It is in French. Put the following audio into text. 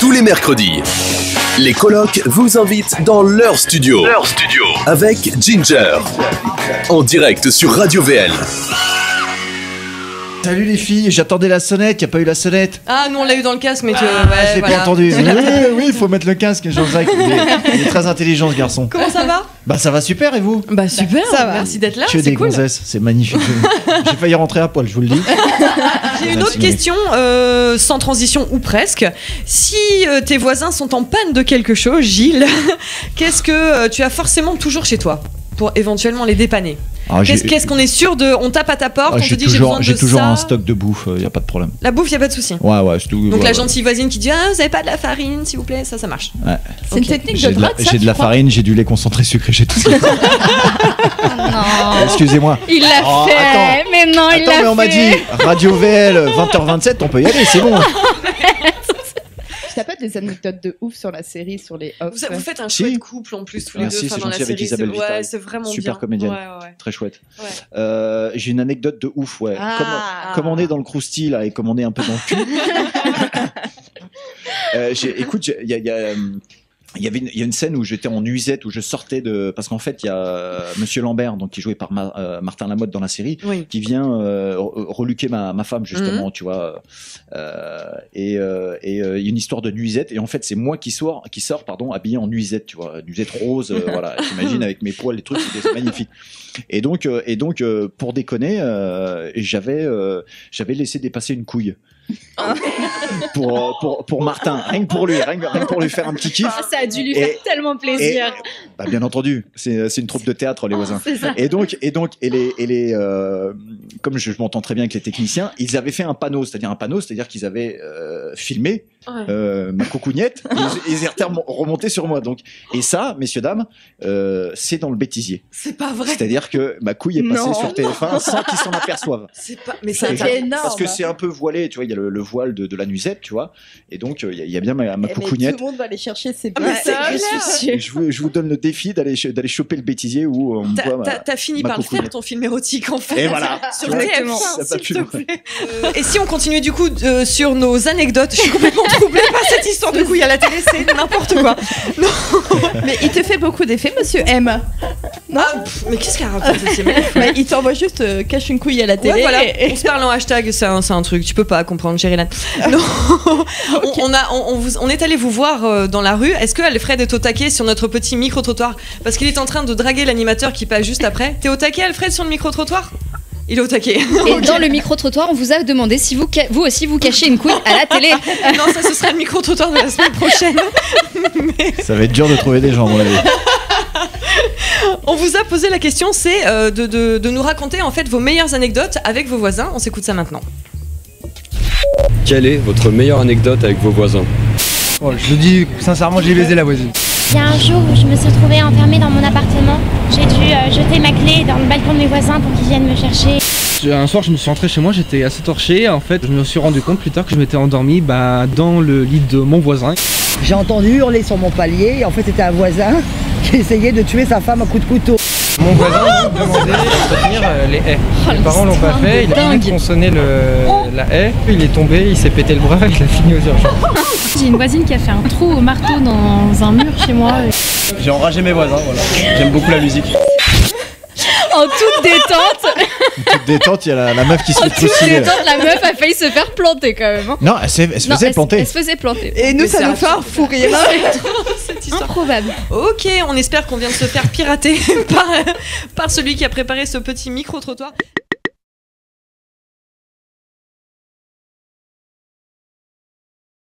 Tous les mercredis, les colocs vous invitent dans leur studio. Leur studio. Avec Ginger. En direct sur Radio VL. Salut les filles, j'attendais la sonnette, y a pas eu la sonnette. Ah, nous on l'a eu dans le casque, mais tu. Ah, ouais, je l'ai voilà. pas entendu. Oui, oui, il faut mettre le casque, Jean-Jacques. Il, est- il est très intelligent ce garçon. Comment ça va? Bah ça va super et vous? Bah super, Ça va. merci d'être là, Que c'est des cool. gonzesses, c'est magnifique. J'ai failli rentrer à poil, je vous le dis. J'ai une Merci, autre question, euh, sans transition ou presque. Si euh, tes voisins sont en panne de quelque chose, Gilles, qu'est-ce que euh, tu as forcément toujours chez toi pour éventuellement les dépanner? Qu'est-ce qu'est-ce qu'on est sûr de On tape à ta porte, ah, on te j'ai dit j'ai toujours, besoin j'ai de toujours ça. un stock de bouffe, il y a pas de problème. La bouffe, y a pas de souci. Ouais, ouais, c'est tout. Donc ouais, la ouais. gentille voisine qui dit ah vous avez pas de la farine s'il vous plaît, ça ça marche. Ouais. C'est une technique J'ai de ça j'ai de la farine, j'ai du lait concentré sucré, j'ai tout ça. Non. Excusez-moi. Il l'a Oh, fait, attends. mais non, il Attends, l'a mais on m'a fait. dit Radio VL 20h27, on peut y aller, c'est bon. Des anecdotes de ouf sur la série, sur les off Vous, vous faites un Si. chouette couple en plus tous les Ah, deux si, enfin, c'est dans la série. Isabelle c'est- Vitali. Ouais, c'est vraiment Super bien. comédienne. Ouais, ouais, ouais. Très chouette. Ouais. Euh, j'ai une anecdote de ouf, ouais. Ah. comme, comme on est dans le crousty là et comme on est un peu dans le cul. Euh, écoute, j'ai- il y a, il y a, euh, il y avait une, il y a une scène où j'étais en nuisette où je sortais de parce qu'en fait il y a euh, Monsieur Lambert donc qui est joué par Ma- euh, Martin Lamotte dans la série Oui. qui vient euh, re- reluquer ma, ma femme justement tu vois euh, et euh, et euh, il y a une histoire de nuisette et en fait c'est moi qui sors qui sort pardon habillé en nuisette tu vois nuisette rose euh, voilà. T'imagines avec mes poils les trucs c'était magnifique et donc euh, et donc euh, pour déconner euh, j'avais euh, j'avais laissé dépasser une couille pour, euh, pour pour Martin rien que pour lui rien que, rien que pour lui faire un petit kiff Ah, ça a dû lui Et- faire tellement plaisir. bah, bien entendu, c'est c'est une troupe de théâtre les voisins. C'est ça. Et donc et donc et les et les euh, comme je, je m'entends très bien avec les techniciens, ils avaient fait un panneau, c'est-à-dire un panneau, c'est-à-dire qu'ils avaient euh, filmé Ouais. euh, ma coucougnette, et ils, ils étaient remo- remontés sur moi. Donc et ça, messieurs dames, euh, c'est dans le bêtisier. C'est pas vrai. C'est-à-dire que ma couille est passée Non, sur TF1 sans qu'ils s'en aperçoivent. C'est pas. Mais c'est énorme. Parce que c'est un peu voilé, tu vois, il y a le, le voile de, de la nuisette, tu vois, et donc euh, il y, a- il y a bien ma, ma Eh, tout le monde va aller chercher ses Ah, Je vous, je vous donne le défi d'aller d'aller choper le bêtisier où on T'as- ma- fini ma par le faire ton film érotique en fait. Et voilà. Sur Tu vois, TF1, ça va s'il te plaît. Euh, et si on continuait du coup euh, sur nos anecdotes, je suis complètement troublée par cette histoire de couilles à la télé, c'est n'importe quoi. Mais il te fait beaucoup d'effets, monsieur M. Non Ah, pff, mais qu'est-ce qu'elle raconte Mais il t'envoie juste euh, cache une couille à la télé. Ouais, voilà, et- on se parle en hashtag, c'est un, c'est un truc, tu peux pas comprendre, On, on a, on, on vous- on est allé vous voir euh, dans la rue. Est-ce que Alfred est au taquet sur notre petit micro-trottoir? Parce qu'il est en train de draguer l'animateur qui passe juste après. T'es au taquet, Alfred, sur le micro-trottoir? Il est au taquet. Et dans le micro-trottoir, on vous a demandé si vous, ca- vous aussi vous cachez une couille à la télé. non, ça, ce sera le micro-trottoir de la semaine prochaine. Ça va être dur de trouver des gens, mon avis. On vous a posé la question, c'est euh, de, de- de nous raconter en fait vos meilleures anecdotes avec vos voisins. On s'écoute ça maintenant. Quelle est votre meilleure anecdote avec vos voisins Oh, je le dis sincèrement, j'ai baisé la voisine. Il y a un jour où je me suis retrouvée enfermée dans mon appartement. J'ai dû euh, jeter ma clé dans le balcon de mes voisins pour qu'ils viennent me chercher. Un soir, je me suis rentré chez moi, j'étais assez torché. En fait, je me suis rendu compte plus tard que je m'étais endormi bah, dans le lit de mon voisin. J'ai entendu hurler sur mon palier et en fait c'était un voisin qui essayait de tuer sa femme à coups de couteau. Mon voisin me demandait de tenir euh, les haies. Oh, Les parents l'ont pas fait, de il a dingue. tronçonner le- la haie, il est tombé, il s'est pété le bras, il a fini aux urgences. J'ai une voisine qui a fait un trou au marteau dans un mur chez moi. J'ai enragé mes voisins, voilà. J'aime beaucoup la musique. En toute détente, Toute détente, il y a la, la meuf qui se en fait toute détente, la meuf a failli se faire planter quand même. hein. Non, elle, s'est- elle se Non, faisait elle, planter. elle se faisait planter. Et nous, Mais ça c'est nous fait un fou rire. Cette histoire. Improbable. Ok, on espère qu'on vient de se faire pirater par, par celui qui a préparé ce petit micro-trottoir.